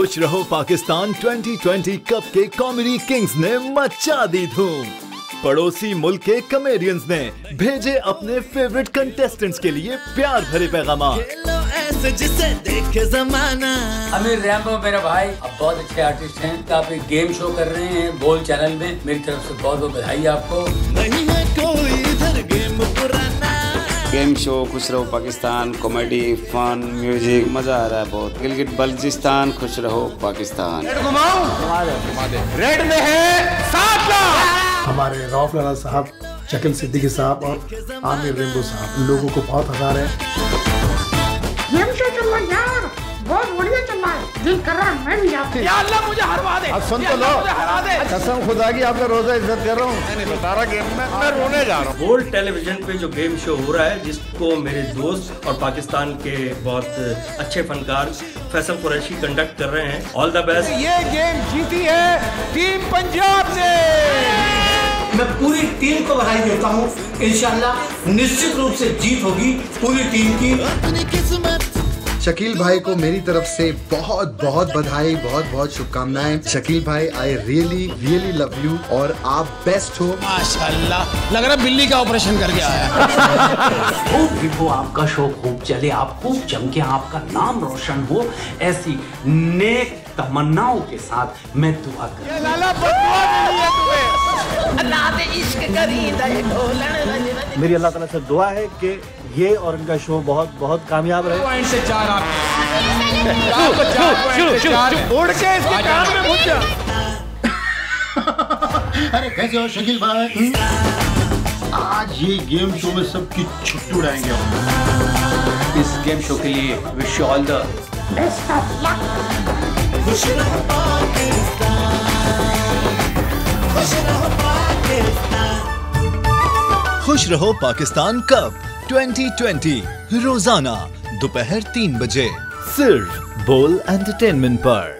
खुश रहो पाकिस्तान 2020 कप के कॉमेडी किंग्स ने मचा दी धूम। पड़ोसी मुल्क के कमेडियंस ने भेजे अपने फेवरेट कंटेस्टेंट्स के लिए प्यार भरे पैगाम। जिसे देखे जमाना। अमीर रैम्बो मेरा भाई अब बहुत अच्छे आर्टिस्ट हैं। तो आप एक गेम शो कर रहे हैं बोल चैनल में। मेरी तरफ़ से बहुत बहुत बधाई आपको। नहीं है कोई इधर गेम पुराना। गेम शो खुश रहो पाकिस्तान कॉमेडी फन म्यूज़िक मज़ा आ रहा है बहुत। गिलगिट बल्चिस्तान खुश रहो पाकिस्तान। हमारे रौफ लाला साहब शकील सिद्दीकी साहब और आमिर रेम्बो साहब लोगों को बहुत हज़ार रहे हैं। दिल कर रहा है मैं भी आपसे। अब सुन तो लो। कसम खुदा की आपका रोजा इज़्ज़त कर रहा हूँ। गोल्ड टेलीविज़न पे जो गेम शो हो रहा है जिसको मेरे दोस्त और पाकिस्तान के बहुत अच्छे फनकार फैसल कुरैशी कंडक्ट कर रहे हैं ऑल द बेस्ट ये गेम जीती है टीम पंजाब ने। मैं पूरी टीम को बधाई देता हूँ। इंशाल्लाह निश्चित रूप से जीत होगी पूरी टीम की। अपनी किस्मत शकील भाई को मेरी तरफ़ से बहुत बहुत बधाई बहुत बहुत शुभकामनाएँ। शकील भाई I really really love you और आप बेस्ट हो। माशाल्लाह। लग रहा बिल्ली का ऑपरेशन करके आया खूब विभो आपका शो खूब चले आप खूब चमके आपका नाम रोशन हो ऐसी नेक तमन्नाओं के साथ मैं दुआ कर लाला बदुआ है तुम्हें। मेरी अल्लाह ताला से दुआ है कि ये और इनका शो बहुत बहुत कामयाब रहे। पॉइंट से चार आप। आपको चार पॉइंट से चार उड़ के इसके कान में घुस जा। अरे कैसे हो शकील भाई? आज ये गेम शो में सबकी छुट्टी उड़ाएँगे हम। इस गेम शो के लिए wish all the best of luck खुश रहो पाकिस्तान कप 2020 रोज़ाना दोपहर तीन बजे। सिर्फ़ बोल एंटरटेनमेंट पर।